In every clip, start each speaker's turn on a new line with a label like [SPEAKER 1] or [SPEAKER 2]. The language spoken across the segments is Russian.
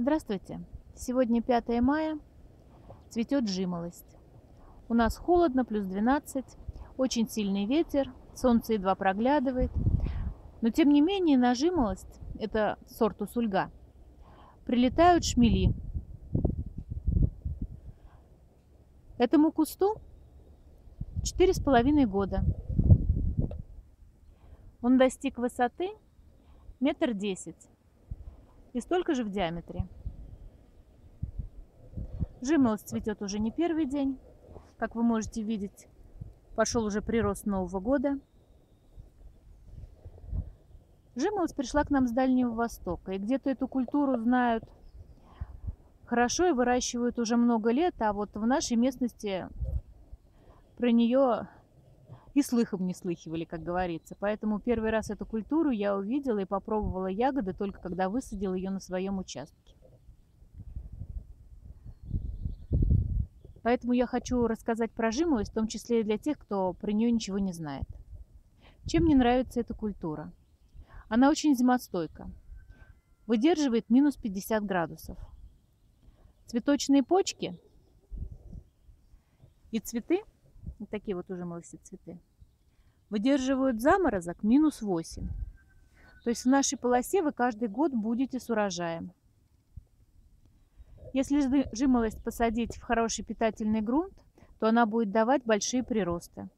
[SPEAKER 1] Здравствуйте! Сегодня 5 мая, цветет жимолость. У нас холодно, плюс 12, очень сильный ветер, солнце едва проглядывает. Но тем не менее на жимолость, это сорт усульга, прилетают шмели. Этому кусту четыре с половиной года. Он достиг высоты метр десять и столько же в диаметре. Жимолость цветет уже не первый день. Как вы можете видеть, пошел уже прирост Нового года. Жимолость пришла к нам с Дальнего Востока. И где-то эту культуру знают хорошо и выращивают уже много лет. А вот в нашей местности про нее и слыхом не слыхивали, как говорится. Поэтому первый раз эту культуру я увидела и попробовала ягоды только когда высадила ее на своем участке. Поэтому я хочу рассказать про жимолость, в том числе и для тех, кто про нее ничего не знает. Чем мне нравится эта культура? Она очень зимостойка. Выдерживает минус 50 градусов. Цветочные почки и цветы, вот такие вот уже молодцы цветы, выдерживают заморозок минус 8. То есть в нашей полосе вы каждый год будете с урожаем. Если жимолость посадить в хороший питательный грунт, то она будет давать большие приросты.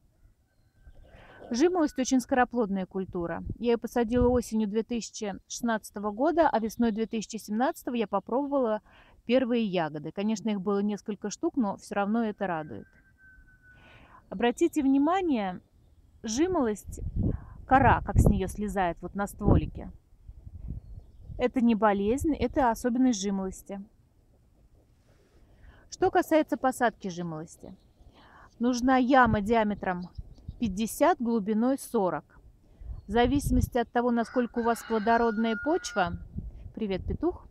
[SPEAKER 1] Жимолость очень скороплодная культура. Я ее посадила осенью 2016 года, а весной 2017 я попробовала первые ягоды. Конечно, их было несколько штук, но все равно это радует. Обратите внимание, жимолость, кора, как с нее слезает вот на стволике. Это не болезнь, это особенность жимолости. Что касается посадки жимолости, нужна яма диаметром 50, глубиной 40. В зависимости от того, насколько у вас плодородная почва, привет, петух,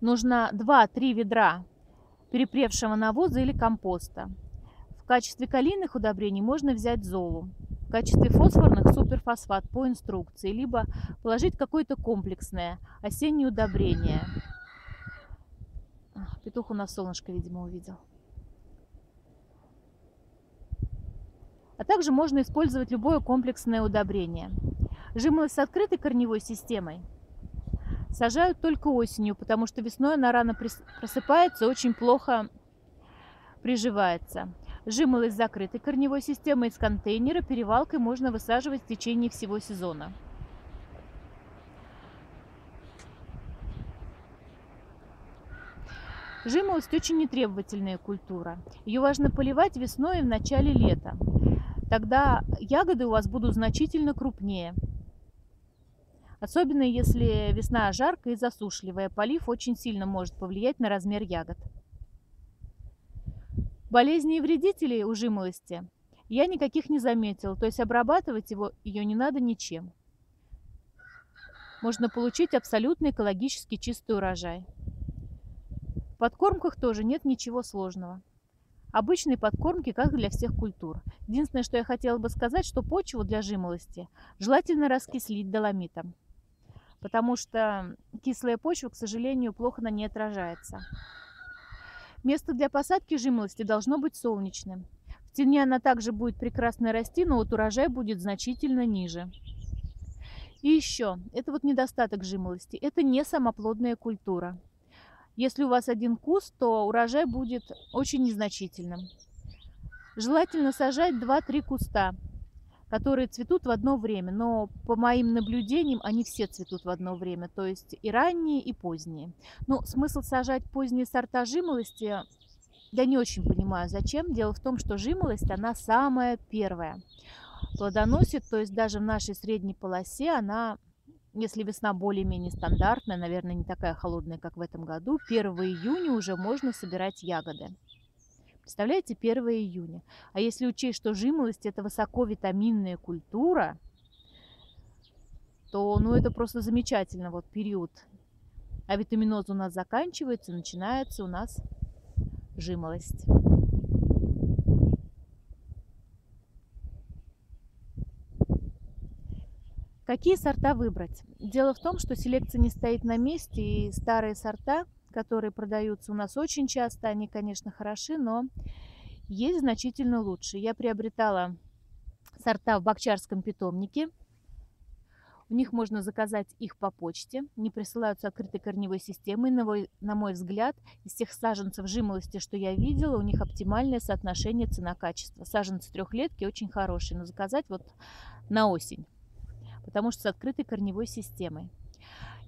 [SPEAKER 1] нужно 2-3 ведра перепревшего навоза или компоста. В качестве калийных удобрений можно взять золу. В качестве фосфорных суперфосфат по инструкции, либо положить какое-то комплексное осеннее удобрение – Петух у нас солнышко, видимо, увидел. А также можно использовать любое комплексное удобрение. Жимолость с открытой корневой системой сажают только осенью, потому что весной она рано просыпается, очень плохо приживается. Жимолость закрытой корневой системой из контейнера перевалкой можно высаживать в течение всего сезона. Жимолость очень нетребовательная культура. Ее важно поливать весной и в начале лета. Тогда ягоды у вас будут значительно крупнее. Особенно если весна жаркая и засушливая. Полив очень сильно может повлиять на размер ягод. Болезней и вредителей у жимолости я никаких не заметила. То есть обрабатывать его, ее не надо ничем. Можно получить абсолютно экологически чистый урожай. В подкормках тоже нет ничего сложного. Обычные подкормки, как для всех культур. Единственное, что я хотела бы сказать, что почву для жимолости желательно раскислить доломитом. Потому что кислая почва, к сожалению, плохо на ней отражается. Место для посадки жимолости должно быть солнечным. В тени она также будет прекрасно расти, но вот урожай будет значительно ниже. И еще, это вот недостаток жимолости. Это не самоплодная культура. Если у вас один куст, то урожай будет очень незначительным. Желательно сажать 2-3 куста, которые цветут в одно время. Но по моим наблюдениям они все цветут в одно время, то есть и ранние, и поздние. Но смысл сажать поздние сорта жимолости я не очень понимаю, зачем. Дело в том, что жимолость, она самая первая плодоносит, то есть даже в нашей средней полосе она если весна более-менее стандартная, наверное, не такая холодная, как в этом году, 1 июня уже можно собирать ягоды. Представляете, 1 июня. А если учесть, что жимолость – это высоковитаминная культура, то ну, это просто замечательно, вот период. А витаминоз у нас заканчивается, начинается у нас жимолость. Какие сорта выбрать? Дело в том, что селекция не стоит на месте, и старые сорта, которые продаются у нас очень часто, они, конечно, хороши, но есть значительно лучше. Я приобретала сорта в Бакчарском питомнике. У них можно заказать их по почте. Не присылаются открытой корневой системой. На мой, на мой взгляд, из всех саженцев жимолости, что я видела, у них оптимальное соотношение цена-качество. Саженцы трехлетки очень хорошие, но заказать вот на осень потому что с открытой корневой системой.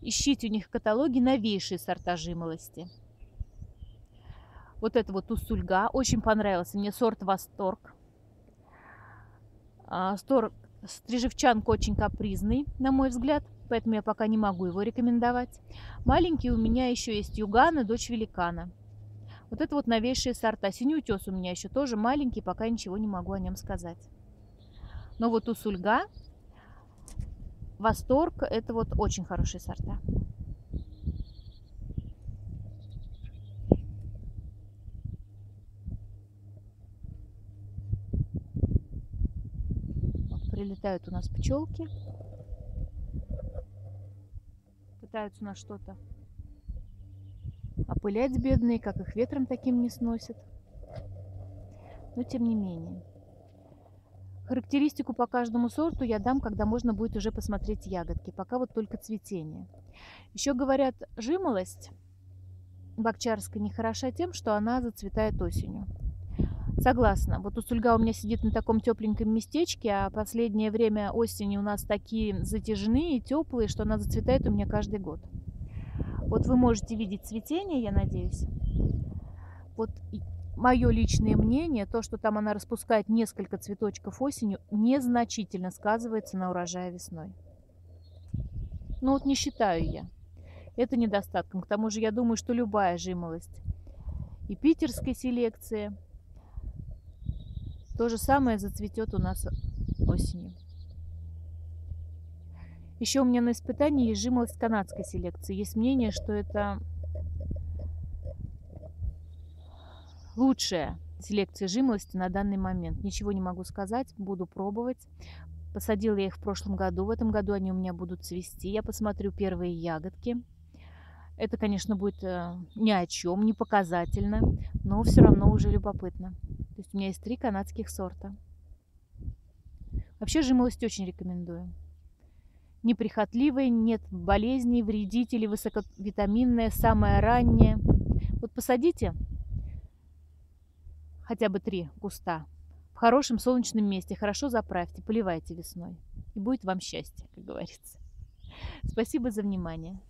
[SPEAKER 1] Ищите у них в каталоге новейшие сорта жимолости. Вот это вот усульга. Очень понравился мне сорт Восторг. А, сторг, стрижевчанка очень капризный, на мой взгляд, поэтому я пока не могу его рекомендовать. Маленький у меня еще есть Югана, дочь великана. Вот это вот новейшие сорта. Синий утес у меня еще тоже маленький, пока ничего не могу о нем сказать. Но вот усульга Восторг – это вот очень хорошие сорта. Прилетают у нас пчелки. Пытаются у нас что-то опылять бедные, как их ветром таким не сносит. Но тем не менее. Характеристику по каждому сорту я дам, когда можно будет уже посмотреть ягодки. Пока вот только цветение. Еще говорят, жимолость бакчарская не хороша тем, что она зацветает осенью. Согласна. Вот у сульга у меня сидит на таком тепленьком местечке, а последнее время осени у нас такие затяжные и теплые, что она зацветает у меня каждый год. Вот вы можете видеть цветение, я надеюсь. Вот мое личное мнение, то, что там она распускает несколько цветочков осенью, незначительно сказывается на урожае весной. Ну вот не считаю я это недостатком. К тому же я думаю, что любая жимолость и питерской селекции то же самое зацветет у нас осенью. Еще у меня на испытании есть жимолость канадской селекции. Есть мнение, что это лучшая селекция жимолости на данный момент. Ничего не могу сказать, буду пробовать. Посадила я их в прошлом году, в этом году они у меня будут цвести. Я посмотрю первые ягодки. Это, конечно, будет э, ни о чем, не показательно, но все равно уже любопытно. То есть у меня есть три канадских сорта. Вообще жимолость очень рекомендую. Неприхотливая, нет болезней, вредителей, высоковитаминная, самая ранняя. Вот посадите хотя бы три куста. В хорошем солнечном месте хорошо заправьте, поливайте весной. И будет вам счастье, как говорится. Спасибо за внимание.